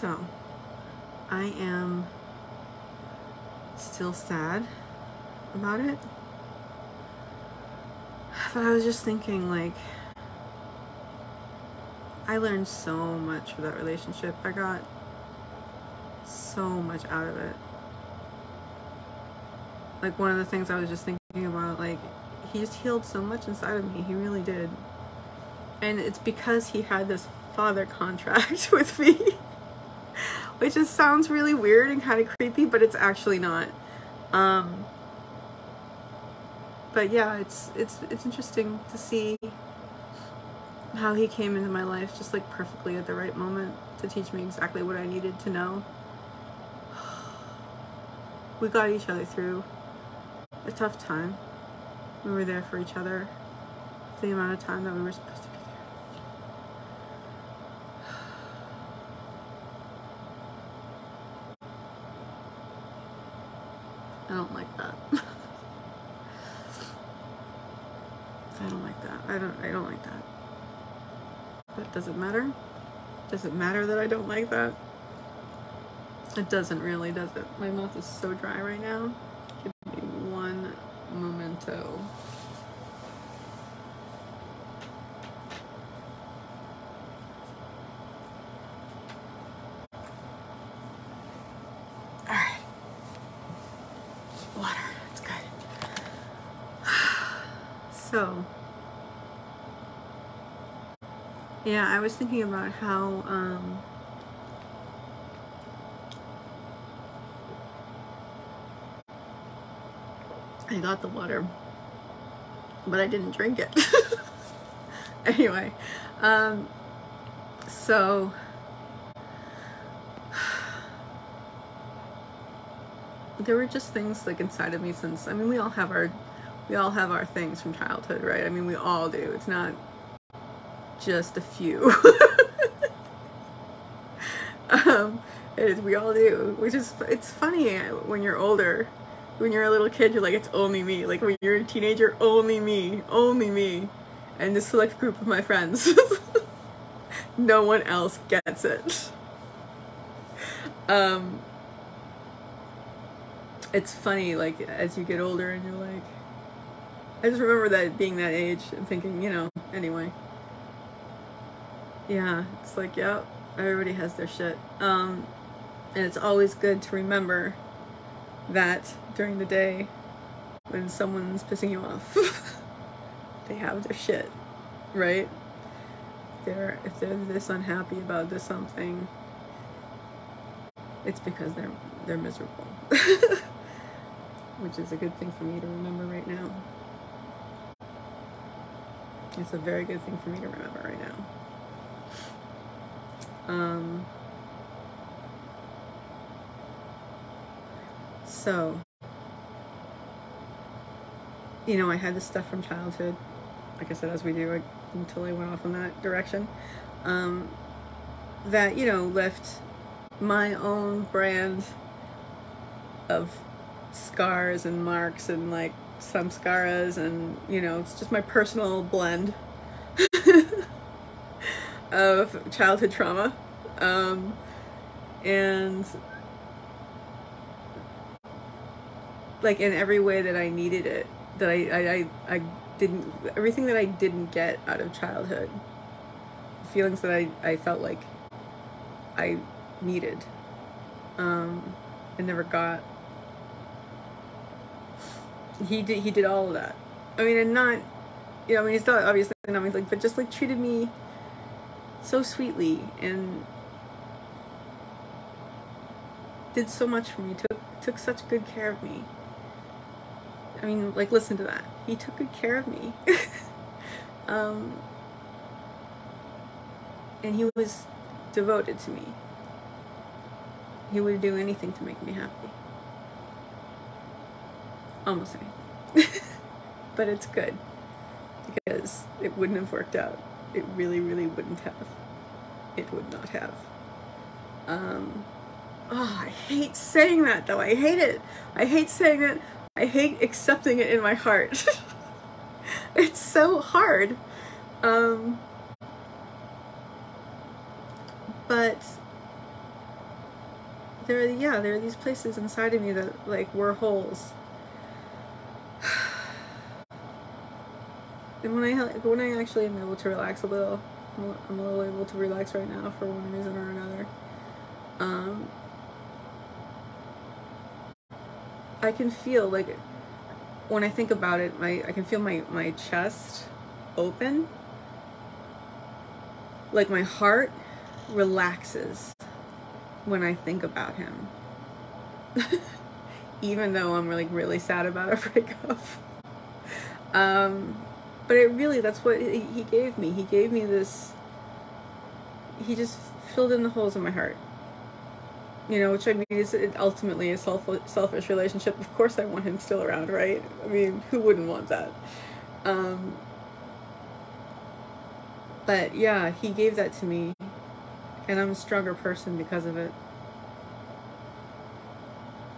So, I am still sad about it. But I was just thinking, like, I learned so much from that relationship. I got so much out of it. Like, one of the things I was just thinking about, like, he just healed so much inside of me. He really did. And it's because he had this father contract with me. Which just sounds really weird and kind of creepy, but it's actually not. Um, but yeah, it's it's it's interesting to see how he came into my life just like perfectly at the right moment to teach me exactly what I needed to know. We got each other through a tough time. We were there for each other the amount of time that we were supposed to be there. I don't like that. I don't like that. I don't I don't like that. But does it matter? Does it matter that I don't like that? It doesn't really, does it? My mouth is so dry right now. Give me one memento. Alright. Water, it's good. So, yeah, I was thinking about how, um, I got the water, but I didn't drink it. anyway, um, so there were just things like inside of me since I mean we all have our we all have our things from childhood, right? I mean we all do. It's not just a few. um, we all do, which is it's funny when you're older when you're a little kid, you're like, it's only me. Like when you're a teenager, only me, only me, and this select group of my friends. no one else gets it. Um, it's funny, like as you get older, and you're like, I just remember that being that age and thinking, you know, anyway. Yeah, it's like, yep, everybody has their shit. Um, and it's always good to remember that during the day when someone's pissing you off. they have their shit, right? They're if they're this unhappy about this something, it's because they're they're miserable. Which is a good thing for me to remember right now. It's a very good thing for me to remember right now. Um so you know, I had this stuff from childhood, like I said, as we do, until I went off in that direction, um, that, you know, left my own brand of scars and marks and like samskaras and, you know, it's just my personal blend of childhood trauma. Um, and like in every way that I needed it that I, I, I, didn't, everything that I didn't get out of childhood, feelings that I, I felt like I needed, um, and never got. He did, he did all of that. I mean, and not, you know, I mean, he's not obviously not like, but just like treated me so sweetly and did so much for me, took, took such good care of me. I mean, like, listen to that. He took good care of me. um, and he was devoted to me. He would do anything to make me happy. Almost anything. but it's good because it wouldn't have worked out. It really, really wouldn't have. It would not have. Um, oh, I hate saying that though. I hate it. I hate saying it. I hate accepting it in my heart. it's so hard. Um, but there are yeah there are these places inside of me that like were holes and when i when i actually am able to relax a little i'm a little able to relax right now for one reason or another um i can feel like when i think about it my i can feel my my chest open like my heart relaxes when I think about him. Even though I'm like really sad about a breakup. Um, but it really, that's what he gave me. He gave me this, he just filled in the holes in my heart. You know, which I mean is ultimately a self selfish relationship. Of course, I want him still around, right? I mean, who wouldn't want that? Um, but yeah, he gave that to me and I'm a stronger person because of it.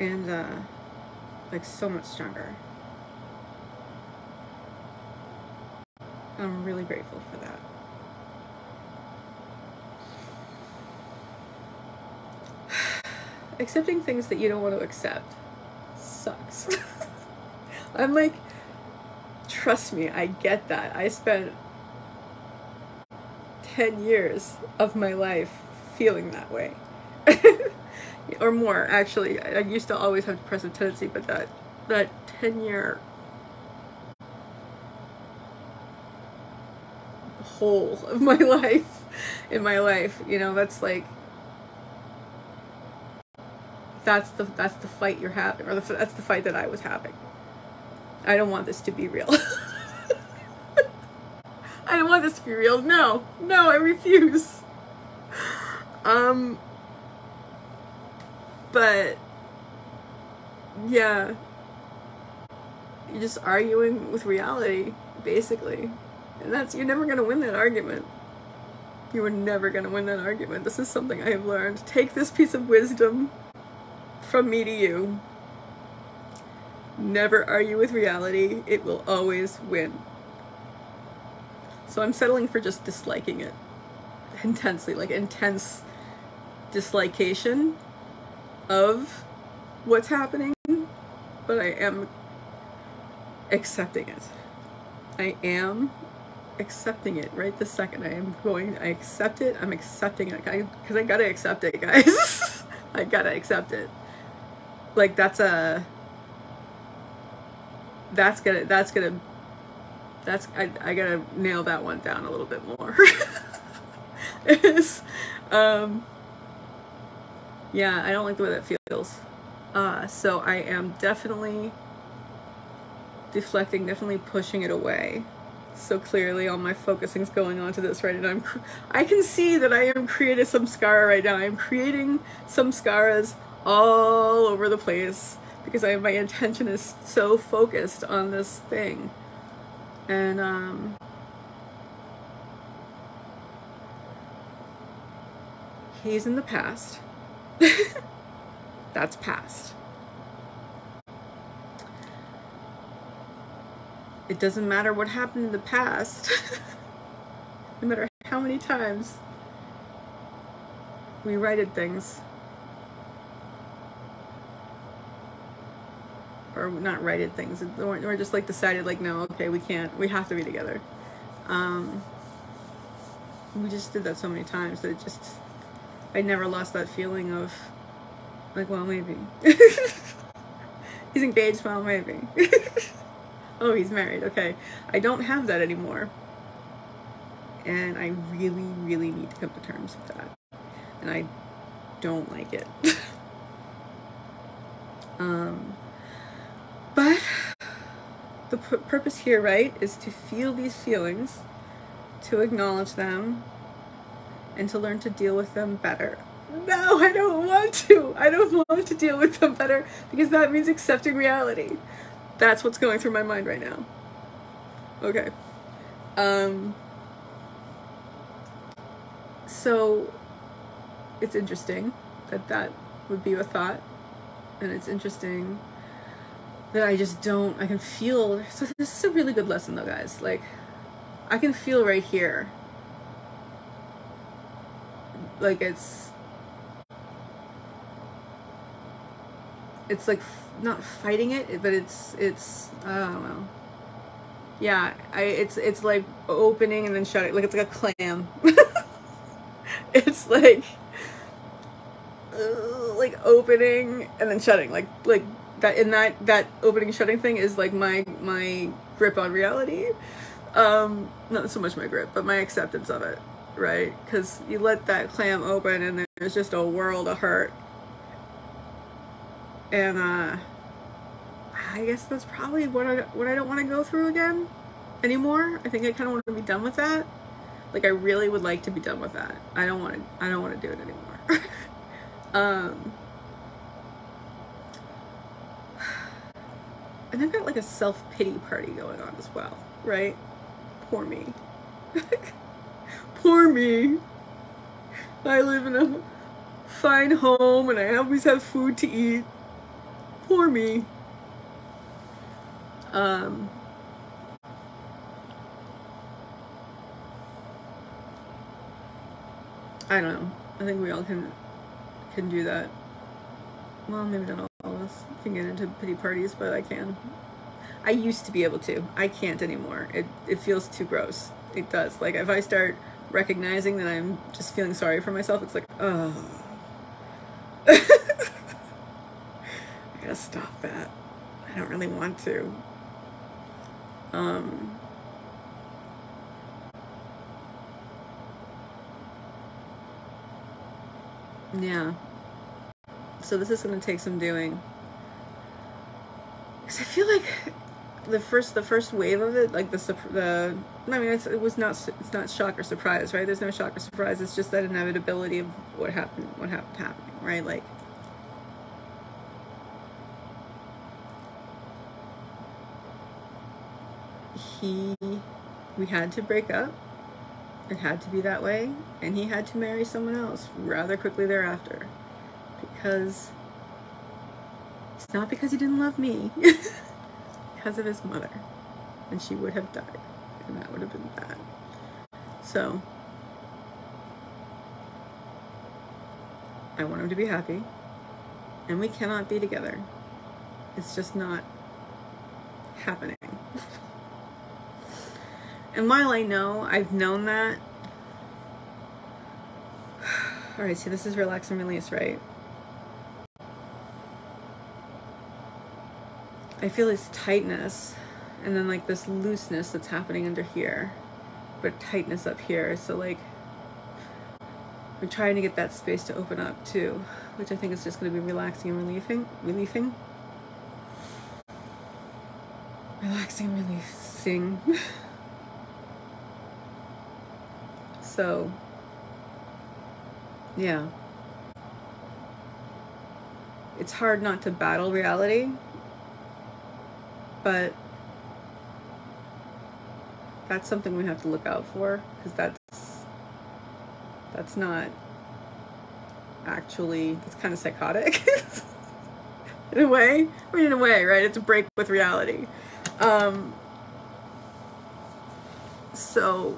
And, uh, like, so much stronger. I'm really grateful for that. Accepting things that you don't want to accept sucks. I'm like, trust me, I get that. I spent 10 years of my life feeling that way. or more, actually. I used to always have depressive tendency, but that, that 10 year whole of my life, in my life, you know, that's like, that's the, that's the fight you're having, or the, that's the fight that I was having. I don't want this to be real. I don't want this to be real. No, no, I refuse. Um, but yeah, you're just arguing with reality, basically. And that's, you're never gonna win that argument. You are never gonna win that argument. This is something I have learned. Take this piece of wisdom from me to you. Never argue with reality. It will always win. So I'm settling for just disliking it intensely, like intense dislication of what's happening, but I am accepting it. I am accepting it right the second. I am going, I accept it. I'm accepting it because I, I gotta accept it, guys. I gotta accept it. Like that's a, that's gonna, that's gonna that's I, I gotta nail that one down a little bit more. is, um, yeah, I don't like the way that feels. Uh, so I am definitely deflecting, definitely pushing it away. So clearly all my focusing is going on to this right and I'm I can see that I am creating some scar right now. I'm creating samskaras all over the place because I my intention is so focused on this thing. And um, he's in the past. That's past. It doesn't matter what happened in the past, no matter how many times we righted things. or not righted things. We're just like decided like, no, okay, we can't, we have to be together. Um, we just did that so many times that it just, I never lost that feeling of like, well, maybe. he's engaged, well, maybe. oh, he's married, okay. I don't have that anymore. And I really, really need to come to terms with that. And I don't like it. um, but the purpose here, right, is to feel these feelings, to acknowledge them, and to learn to deal with them better. No, I don't want to. I don't want to deal with them better because that means accepting reality. That's what's going through my mind right now. Okay. Um, so it's interesting that that would be a thought, and it's interesting that I just don't, I can feel, so this is a really good lesson though, guys. Like, I can feel right here. Like it's, it's like not fighting it, but it's it's I don't know. Yeah, I it's it's like opening and then shutting, like it's like a clam. it's like uh, like opening and then shutting, like like that in that that opening shutting thing is like my my grip on reality. Um, not so much my grip, but my acceptance of it, right? Because you let that clam open and there's just a world of hurt and uh, I guess that's probably what I what I don't want to go through again anymore. I think I kind of want to be done with that. Like I really would like to be done with that. I don't want to. I don't want to do it anymore. um, and I've got like a self pity party going on as well, right? Poor me. Poor me. I live in a fine home and I always have food to eat Poor me. Um, I don't know. I think we all can can do that. Well, maybe not all of us can get into pity parties, but I can. I used to be able to. I can't anymore. It it feels too gross. It does. Like if I start recognizing that I'm just feeling sorry for myself, it's like, oh. Gotta stop that. I don't really want to. Um, yeah. So this is gonna take some doing. Cause I feel like the first the first wave of it, like the the I mean it was not it's not shock or surprise, right? There's no shock or surprise. It's just that inevitability of what happened, what happened happening, right? Like he we had to break up. It had to be that way and he had to marry someone else rather quickly thereafter because it's not because he didn't love me because of his mother and she would have died and that would have been bad. So I want him to be happy and we cannot be together. It's just not happening And while I know, I've known that. All right, see, this is relax and release, right? I feel this tightness and then like this looseness that's happening under here, but tightness up here. So like, we're trying to get that space to open up too, which I think is just going to be relaxing and relieving, relieving, relaxing, and releasing. So, yeah. It's hard not to battle reality, but that's something we have to look out for because that's that's not actually it's kind of psychotic in a way. I mean in a way right? It's a break with reality. Um so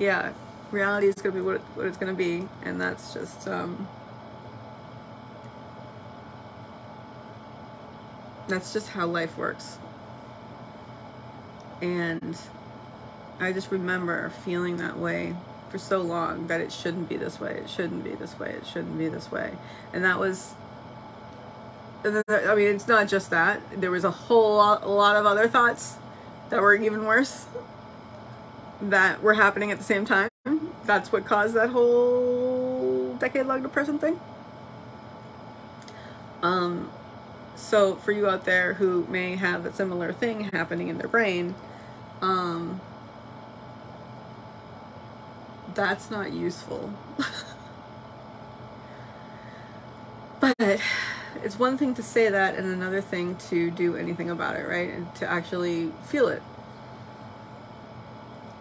yeah, reality is going to be what, it, what it's going to be, and that's just um, that's just how life works. And I just remember feeling that way for so long that it shouldn't be this way. It shouldn't be this way. It shouldn't be this way. And that was I mean, it's not just that. There was a whole lot, a lot of other thoughts that were even worse that were happening at the same time. That's what caused that whole decade long depression thing. Um, so for you out there who may have a similar thing happening in their brain, um, that's not useful. but it's one thing to say that and another thing to do anything about it, right? And to actually feel it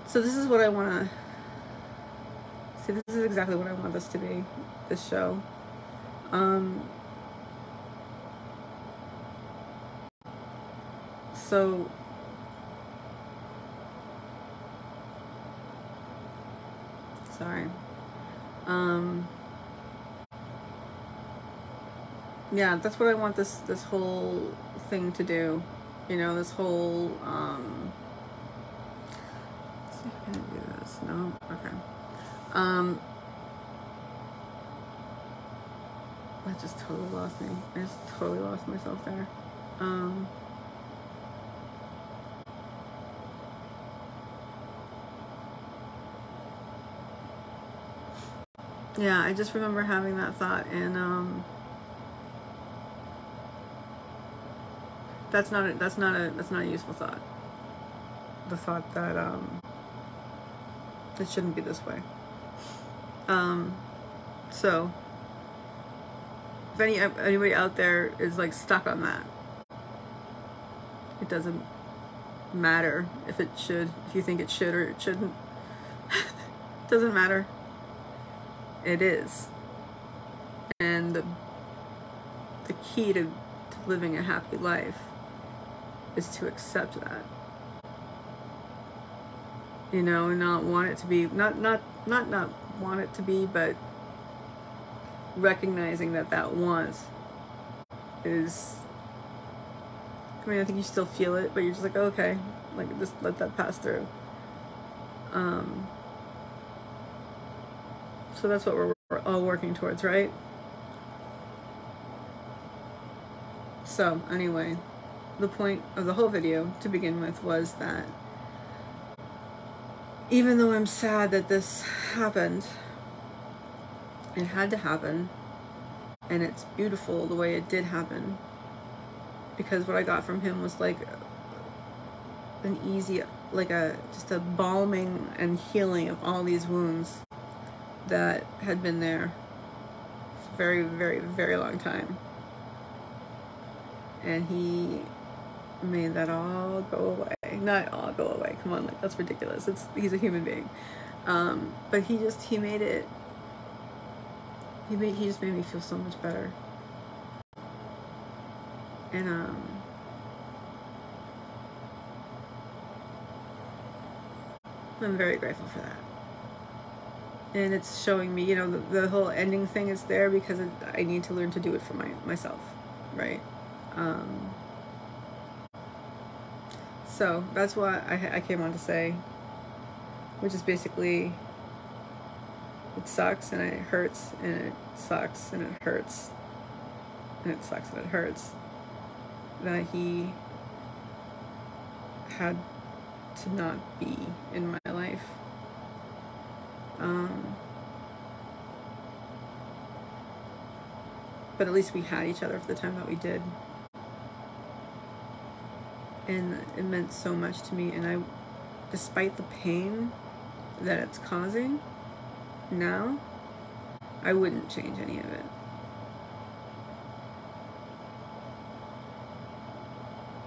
so this is what I want to see. This is exactly what I want this to be. This show. Um, so sorry. Um, yeah, that's what I want this this whole thing to do. You know, this whole um I can do this. No? Okay. Um I just totally lost me. I just totally lost myself there. Um Yeah, I just remember having that thought and um that's not a, that's not a that's not a useful thought. The thought that um it shouldn't be this way. Um so if any anybody out there is like stuck on that, it doesn't matter if it should, if you think it should or it shouldn't. doesn't matter it is. And the, the key to, to living a happy life is to accept that. You know, not want it to be not not not not want it to be, but recognizing that that want is I mean, I think you still feel it, but you're just like, oh, okay, like just let that pass through. Um, so that's what we're, we're all working towards, right? So anyway, the point of the whole video to begin with was that even though I'm sad that this happened, it had to happen, and it's beautiful the way it did happen, because what I got from him was like an easy, like a, just a balming and healing of all these wounds that had been there for a very, very, very long time. And he made that all go away. Not all go away. Come on, like that's ridiculous. It's he's a human being. Um, but he just he made it. He made he just made me feel so much better. And um. I'm very grateful for that and it's showing me you know the, the whole ending thing is there because it, i need to learn to do it for my myself right um, so that's what I, I came on to say. Which is basically it sucks and it hurts and it sucks and it hurts. And it sucks and it hurts. That he had to not be in my life. Um, but at least we had each other for the time that we did. And it meant so much to me. And I, despite the pain that it's causing now, I wouldn't change any of it.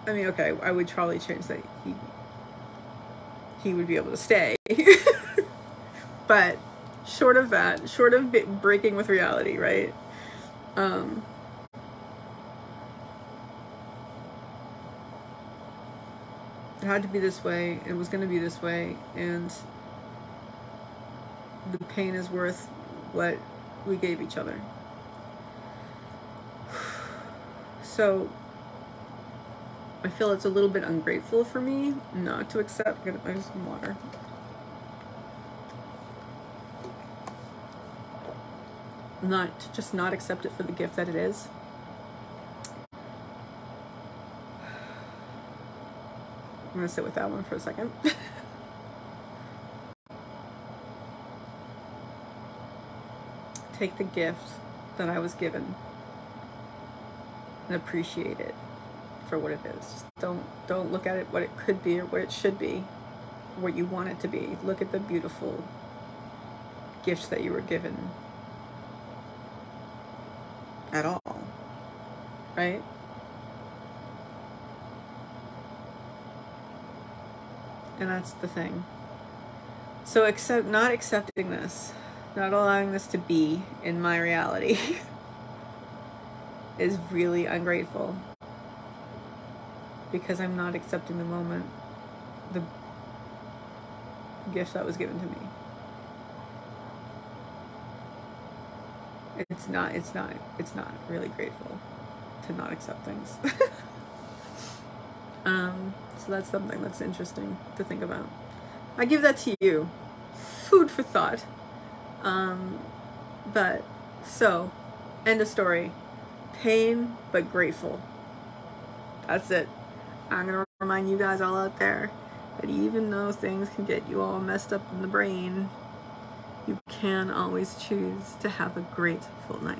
I mean, okay, I would probably change that he he would be able to stay. but short of that, short of breaking with reality, right? Um, it had to be this way. It was going to be this way, and the pain is worth what we gave each other. So I feel it's a little bit ungrateful for me not to accept. I'm gonna some water. not just not accept it for the gift that it is. I'm to sit with that one for a second. Take the gift that I was given and appreciate it for what it is. Just don't don't look at it what it could be or what it should be, what you want it to be. Look at the beautiful gifts that you were given at all, right? And that's the thing. So accept not accepting this, not allowing this to be in my reality is really ungrateful because I'm not accepting the moment, the gift that was given to me. it's not it's not it's not really grateful to not accept things um so that's something that's interesting to think about. I give that to you. Food for thought. Um but so end of story. Pain but grateful. That's it. I'm gonna remind you guys all out there that even though things can get you all messed up in the brain you can always choose to have a grateful night.